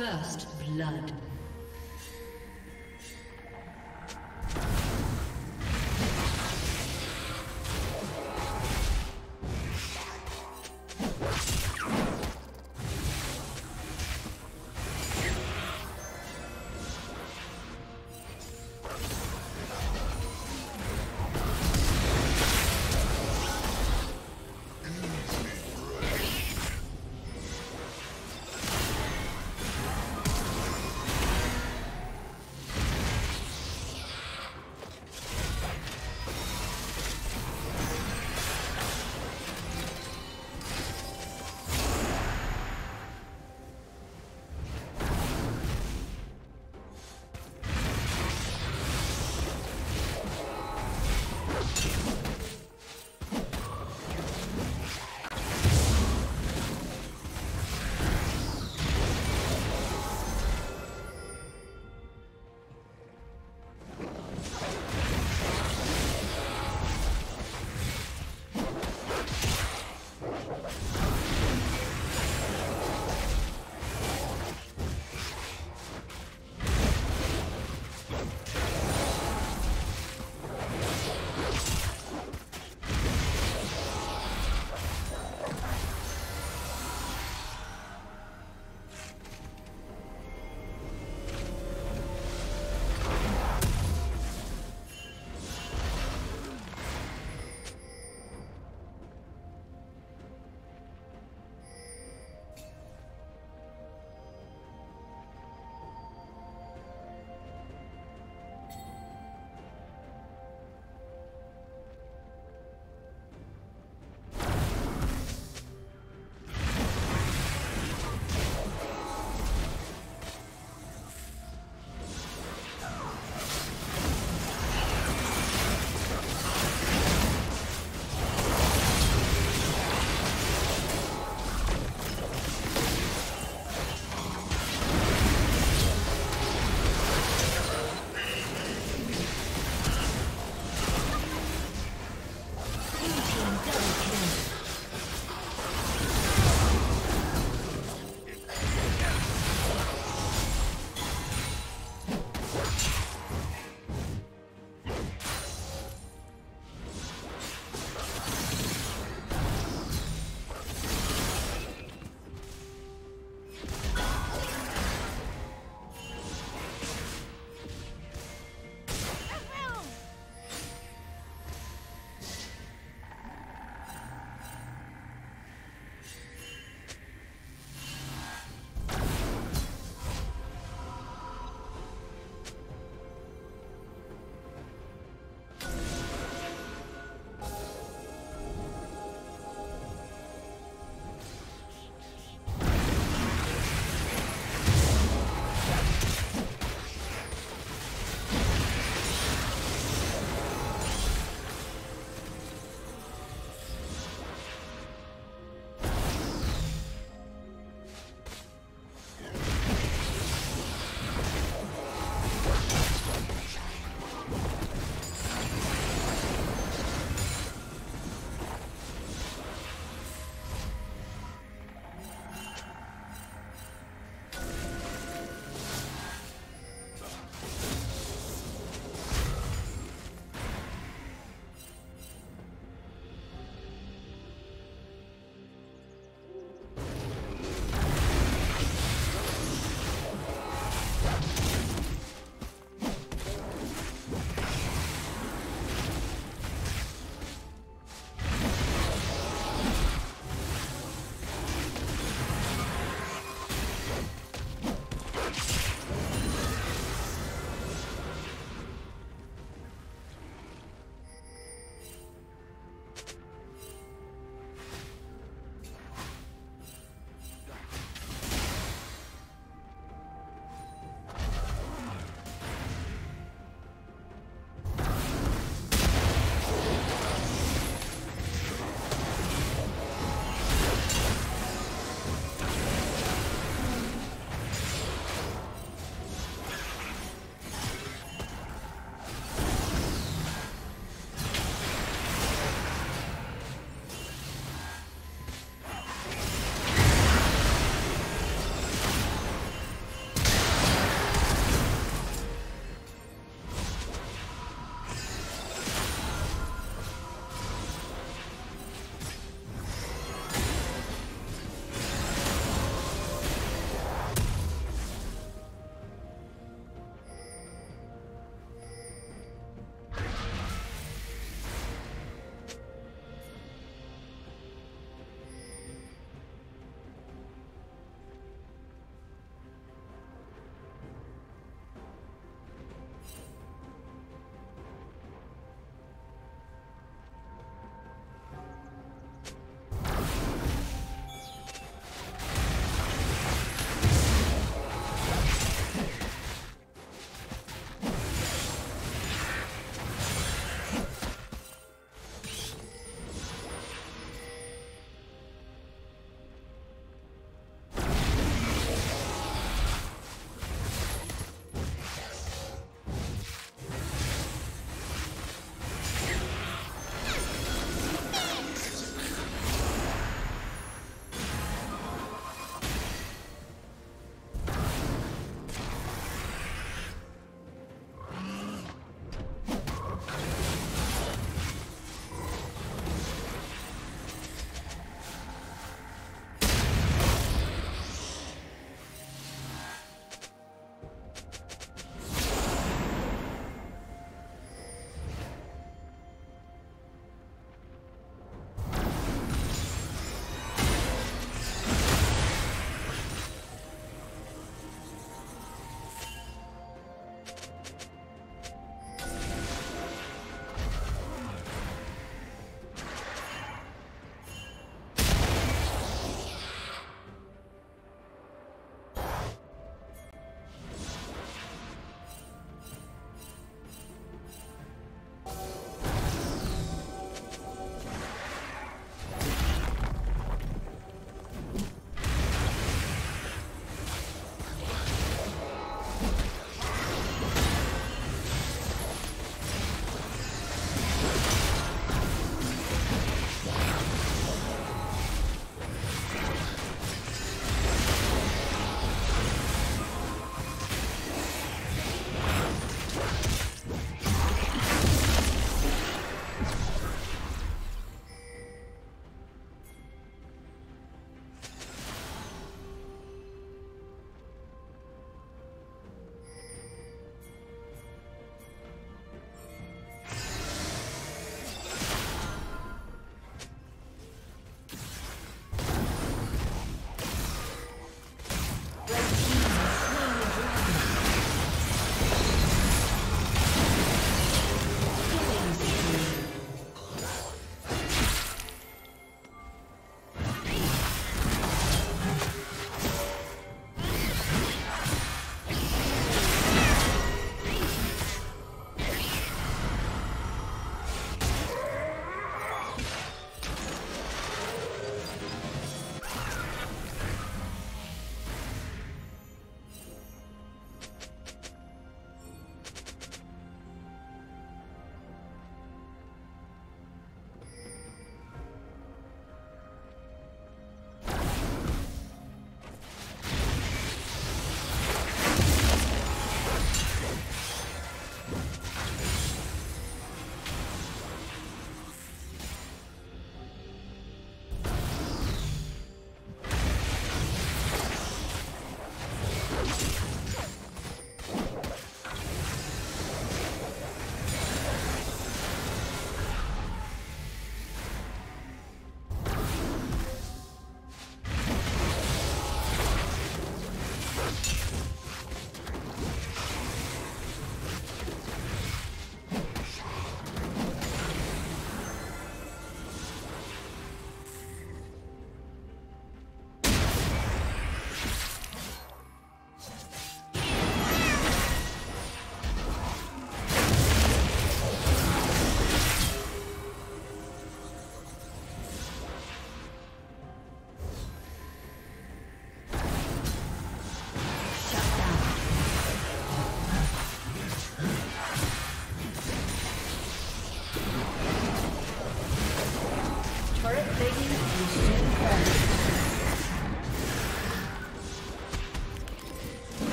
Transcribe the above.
First blood.